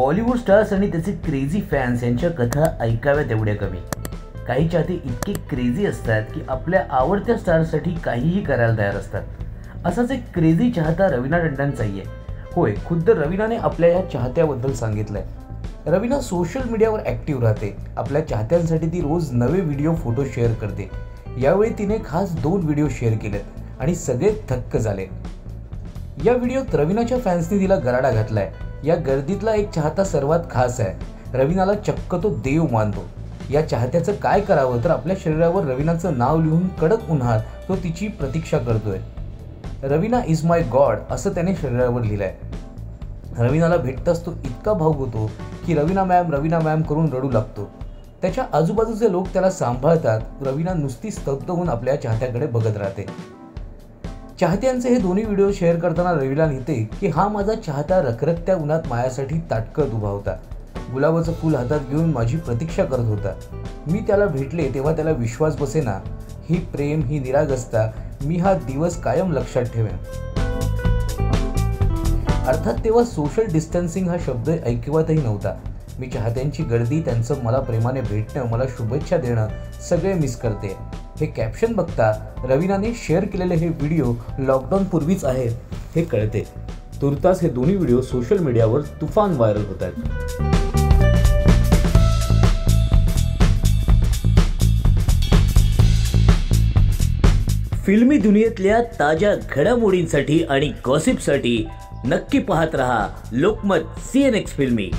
Bollywood stars आणि त्याचे crazy fans यांच्या कथा ऐकाव्या तेवढ्या कमी. काही चाहते इतके क्रेझी असतात की आपल्या आवडत्या स्टारसाठी काहीही करायला तयार असतात. असाच एक क्रेझी चाहता रवीना टंडनचाही आहे. होय खुद्द रवीनाने आपल्या या चाहत्याबद्दल सांगितलंय. रवीना सोशल मीडियावर ॲक्टिव्ह राहते. आपल्या चाहत्यांसाठी ती रोज नवे व्हिडिओ फोटो शेअर करते. यावेळी तिने खास दोन व्हिडिओ शेअर केलेत आणि सगळे थक्क झाले. या व्हिडिओत रवीनाच्या फॅन्सनी तिला गराडा घातलाय. या गर्दीतला एक चाहता सर्वात खास आहे. रवीनाला चक्क तो देव मानतो. या चाहत्याचं काय करावं तर आपल्या शरीरावर रवीनाचं नाव लिहून कडक उन्हात तो तिची प्रतीक्षा करतोय. रवीना इज माय गॉड असं त्याने शरीरावर लिहिलंय. रवीनाला भेटताच तो इतका भाऊक होतो की रवीना मॅम रवीना मॅम करून रडू लागतो. त्याच्या आजूबाजूचे लोक त्याला सांभाळतात. रवीना नुसती स्तब्ध होऊन आपल्या चाहत्याकडे बघत राहते. चाहत्यांचे हे दोन्ही व्हिडिओ शेअर करताना रवीला लिहिते की हा माझा चाहता रखरखत्या उन्हात मायासाठी ताटकत उभा होता. गुलाबाचं फूल हातात घेऊन माझी प्रतीक्षा करत होता. मी त्याला भेटले तेव्हा त्याला विश्वास बसेना. ही प्रेम ही निरागसता मी हा दिवस कायम लक्षात ठेवेन. अर्थात तेव्हा सोशल डिस्टन्सिंग हा शब्द ऐकवतही नव्हता. मी चाहत्यांची गर्दी त्यांचं मला प्रेमाने भेटणं मला शुभेच्छा देणं सगळे मिस करते. हे कॅप्शन बघता रवीनाने शेअर केलेले हे व्हिडिओ लॉकडाऊनपूर्वीच आहेत हे कळते. तुर्तास हे दोन्ही व्हिडिओ सोशल मीडियावर तुफान व्हायरल होत आहेत. फिल्मी दुनियेतल्या ताज्या घडामोडींसाठी आणि गॉसिपसाठी नक्की पाहत रहा लोकमत सी एन एक्स फिल्मी.